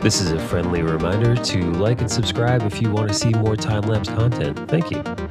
This is a friendly reminder to like and subscribe if you want to see more time lapse content. Thank you.